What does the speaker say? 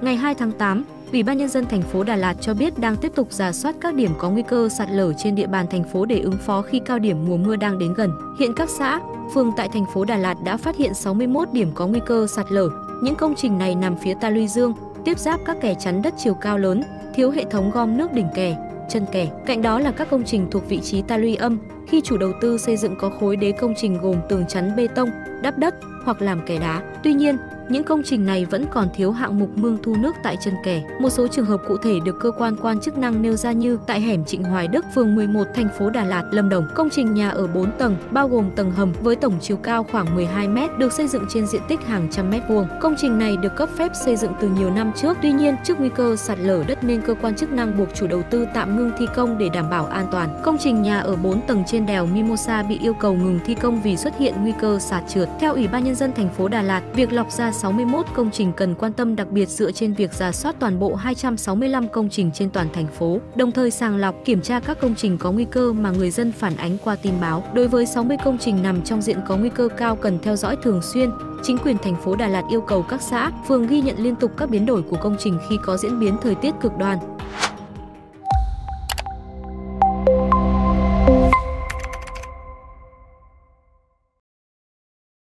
Ngày 2 tháng 8, Ủy ban nhân dân thành phố Đà Lạt cho biết đang tiếp tục giả soát các điểm có nguy cơ sạt lở trên địa bàn thành phố để ứng phó khi cao điểm mùa mưa đang đến gần. Hiện các xã, phường tại thành phố Đà Lạt đã phát hiện 61 điểm có nguy cơ sạt lở. Những công trình này nằm phía ta luy dương, tiếp giáp các kè chắn đất chiều cao lớn, thiếu hệ thống gom nước đỉnh kè, chân kè. Cạnh đó là các công trình thuộc vị trí ta luy âm, khi chủ đầu tư xây dựng có khối đế công trình gồm tường chắn bê tông, đắp đất hoặc làm kè đá. Tuy nhiên, những công trình này vẫn còn thiếu hạng mục mương thu nước tại chân kè. Một số trường hợp cụ thể được cơ quan quan chức năng nêu ra như tại hẻm Trịnh Hoài Đức, phường 11, thành phố Đà Lạt, Lâm Đồng, công trình nhà ở 4 tầng, bao gồm tầng hầm với tổng chiều cao khoảng 12 m, được xây dựng trên diện tích hàng trăm mét vuông. Công trình này được cấp phép xây dựng từ nhiều năm trước, tuy nhiên trước nguy cơ sạt lở đất nên cơ quan chức năng buộc chủ đầu tư tạm ngưng thi công để đảm bảo an toàn. Công trình nhà ở 4 tầng trên đèo Mimosa bị yêu cầu ngừng thi công vì xuất hiện nguy cơ sạt trượt. Theo Ủy ban nhân dân thành phố Đà Lạt, việc lọc ra 61 công trình cần quan tâm đặc biệt dựa trên việc giả soát toàn bộ 265 công trình trên toàn thành phố, đồng thời sàng lọc kiểm tra các công trình có nguy cơ mà người dân phản ánh qua tin báo. Đối với 60 công trình nằm trong diện có nguy cơ cao cần theo dõi thường xuyên, chính quyền thành phố Đà Lạt yêu cầu các xã, phường ghi nhận liên tục các biến đổi của công trình khi có diễn biến thời tiết cực đoan.